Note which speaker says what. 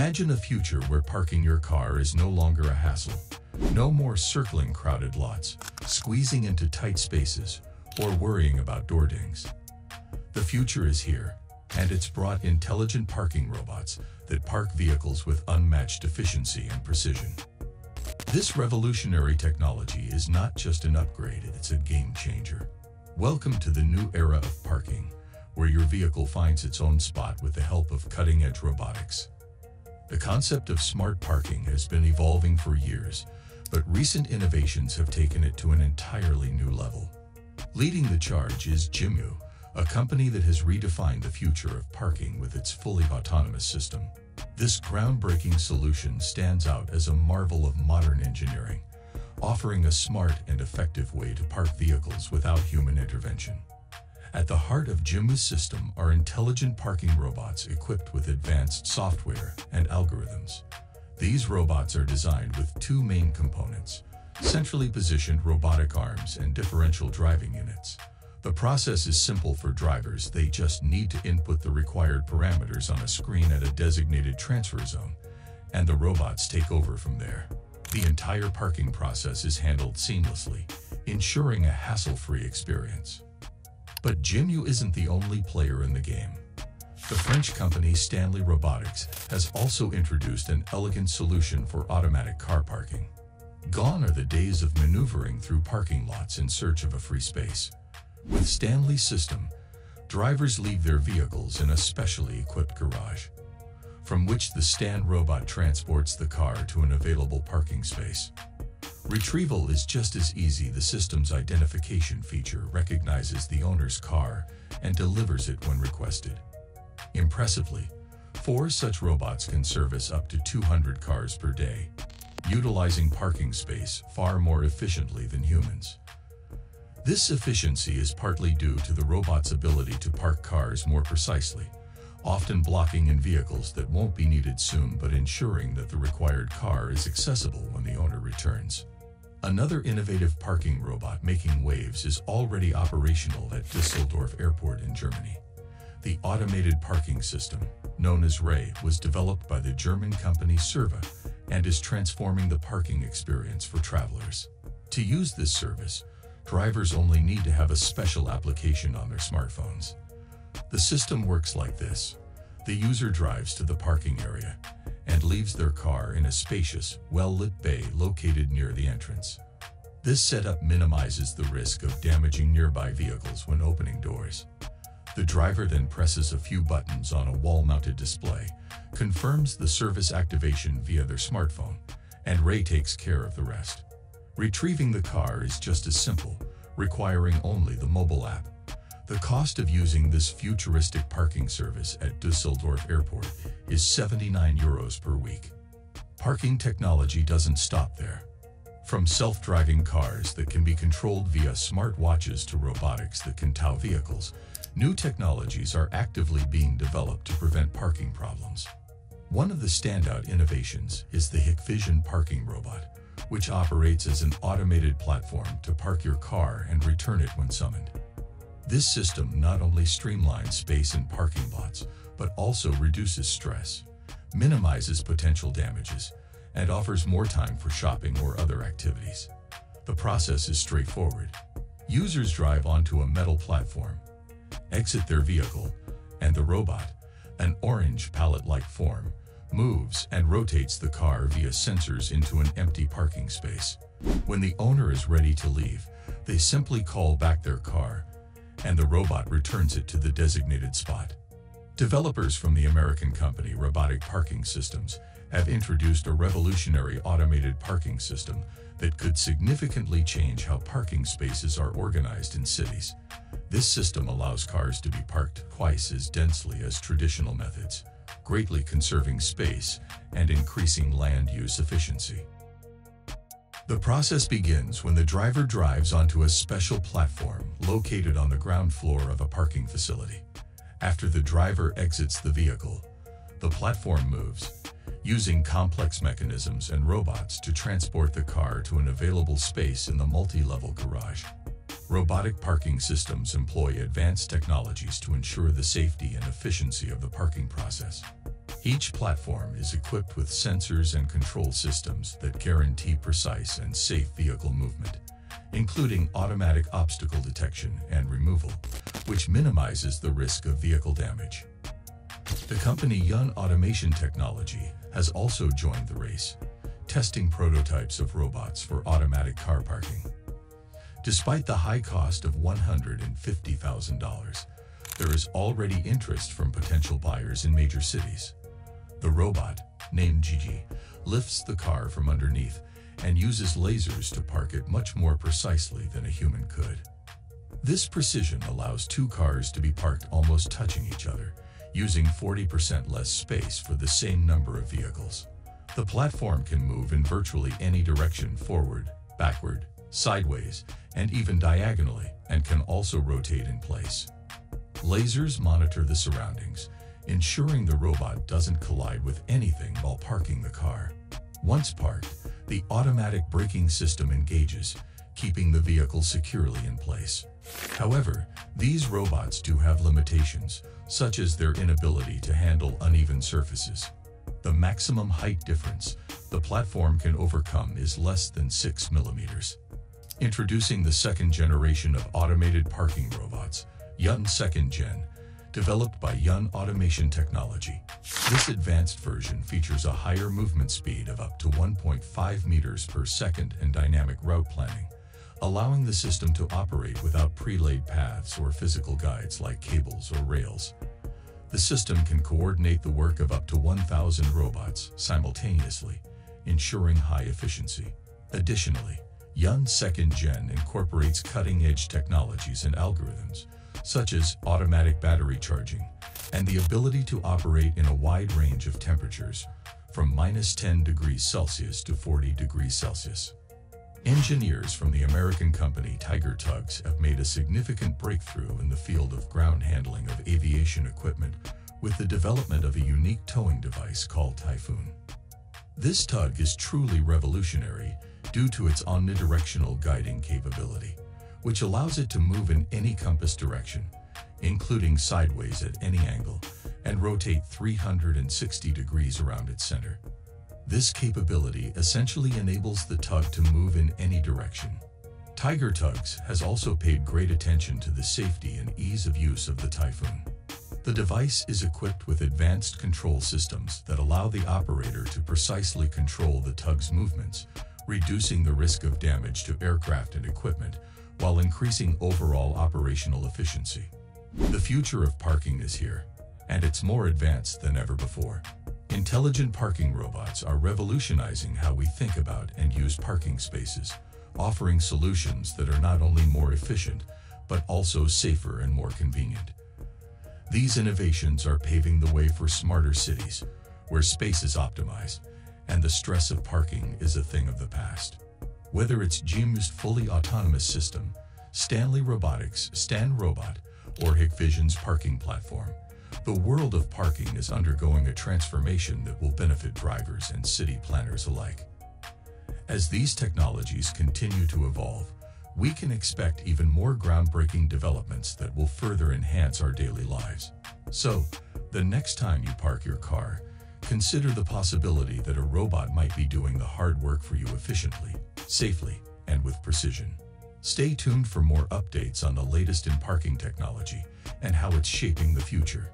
Speaker 1: Imagine a future where parking your car is no longer a hassle. No more circling crowded lots, squeezing into tight spaces, or worrying about door dings. The future is here, and it's brought intelligent parking robots that park vehicles with unmatched efficiency and precision. This revolutionary technology is not just an upgrade, it's a game changer. Welcome to the new era of parking, where your vehicle finds its own spot with the help of cutting-edge robotics. The concept of smart parking has been evolving for years, but recent innovations have taken it to an entirely new level. Leading the charge is Jimu, a company that has redefined the future of parking with its fully autonomous system. This groundbreaking solution stands out as a marvel of modern engineering, offering a smart and effective way to park vehicles without human intervention. At the heart of Jimu's system are intelligent parking robots equipped with advanced software and algorithms. These robots are designed with two main components, centrally positioned robotic arms and differential driving units. The process is simple for drivers, they just need to input the required parameters on a screen at a designated transfer zone, and the robots take over from there. The entire parking process is handled seamlessly, ensuring a hassle-free experience. But Jimu isn't the only player in the game. The French company Stanley Robotics has also introduced an elegant solution for automatic car parking. Gone are the days of maneuvering through parking lots in search of a free space. With Stanley's system, drivers leave their vehicles in a specially equipped garage, from which the Stan robot transports the car to an available parking space. Retrieval is just as easy. The system's identification feature recognizes the owner's car and delivers it when requested. Impressively, four such robots can service up to 200 cars per day, utilizing parking space far more efficiently than humans. This efficiency is partly due to the robot's ability to park cars more precisely, often blocking in vehicles that won't be needed soon but ensuring that the required car is accessible when the owner returns. Another innovative parking robot making waves is already operational at Düsseldorf Airport in Germany. The automated parking system, known as Ray, was developed by the German company Serva and is transforming the parking experience for travelers. To use this service, drivers only need to have a special application on their smartphones. The system works like this. The user drives to the parking area, and leaves their car in a spacious, well-lit bay located near the entrance. This setup minimizes the risk of damaging nearby vehicles when opening doors. The driver then presses a few buttons on a wall-mounted display, confirms the service activation via their smartphone, and Ray takes care of the rest. Retrieving the car is just as simple, requiring only the mobile app. The cost of using this futuristic parking service at Düsseldorf Airport is 79 euros per week. Parking technology doesn't stop there. From self-driving cars that can be controlled via smart watches to robotics that can tow vehicles, new technologies are actively being developed to prevent parking problems. One of the standout innovations is the Hikvision parking robot, which operates as an automated platform to park your car and return it when summoned. This system not only streamlines space in parking lots, but also reduces stress, minimizes potential damages, and offers more time for shopping or other activities. The process is straightforward. Users drive onto a metal platform, exit their vehicle, and the robot, an orange pallet-like form, moves and rotates the car via sensors into an empty parking space. When the owner is ready to leave, they simply call back their car and the robot returns it to the designated spot. Developers from the American company Robotic Parking Systems have introduced a revolutionary automated parking system that could significantly change how parking spaces are organized in cities. This system allows cars to be parked twice as densely as traditional methods, greatly conserving space and increasing land use efficiency. The process begins when the driver drives onto a special platform located on the ground floor of a parking facility. After the driver exits the vehicle, the platform moves, using complex mechanisms and robots to transport the car to an available space in the multi-level garage. Robotic parking systems employ advanced technologies to ensure the safety and efficiency of the parking process. Each platform is equipped with sensors and control systems that guarantee precise and safe vehicle movement, including automatic obstacle detection and removal, which minimizes the risk of vehicle damage. The company Yun Automation Technology has also joined the race, testing prototypes of robots for automatic car parking. Despite the high cost of $150,000, there is already interest from potential buyers in major cities. The robot, named Gigi, lifts the car from underneath and uses lasers to park it much more precisely than a human could. This precision allows two cars to be parked almost touching each other, using 40% less space for the same number of vehicles. The platform can move in virtually any direction forward, backward, sideways, and even diagonally, and can also rotate in place. Lasers monitor the surroundings, ensuring the robot doesn't collide with anything while parking the car. Once parked, the automatic braking system engages, keeping the vehicle securely in place. However, these robots do have limitations, such as their inability to handle uneven surfaces. The maximum height difference the platform can overcome is less than 6 millimeters. Introducing the second generation of automated parking robots, Yun Second Gen, developed by Yun Automation Technology. This advanced version features a higher movement speed of up to 1.5 meters per second and dynamic route planning, allowing the system to operate without pre-laid paths or physical guides like cables or rails. The system can coordinate the work of up to 1,000 robots simultaneously, ensuring high efficiency. Additionally, Yun Second Gen incorporates cutting-edge technologies and algorithms, such as automatic battery charging, and the ability to operate in a wide range of temperatures, from minus 10 degrees Celsius to 40 degrees Celsius. Engineers from the American company Tiger Tugs have made a significant breakthrough in the field of ground handling of aviation equipment with the development of a unique towing device called Typhoon. This tug is truly revolutionary due to its omnidirectional guiding capability which allows it to move in any compass direction, including sideways at any angle, and rotate 360 degrees around its center. This capability essentially enables the tug to move in any direction. Tiger Tugs has also paid great attention to the safety and ease of use of the Typhoon. The device is equipped with advanced control systems that allow the operator to precisely control the tug's movements, reducing the risk of damage to aircraft and equipment while increasing overall operational efficiency. The future of parking is here, and it's more advanced than ever before. Intelligent parking robots are revolutionizing how we think about and use parking spaces, offering solutions that are not only more efficient, but also safer and more convenient. These innovations are paving the way for smarter cities, where space is optimized, and the stress of parking is a thing of the past. Whether it's Geem's fully autonomous system, Stanley Robotics Stan Robot, or Hikvision's parking platform, the world of parking is undergoing a transformation that will benefit drivers and city planners alike. As these technologies continue to evolve, we can expect even more groundbreaking developments that will further enhance our daily lives. So, the next time you park your car, consider the possibility that a robot might be doing the hard work for you efficiently safely, and with precision. Stay tuned for more updates on the latest in parking technology and how it's shaping the future.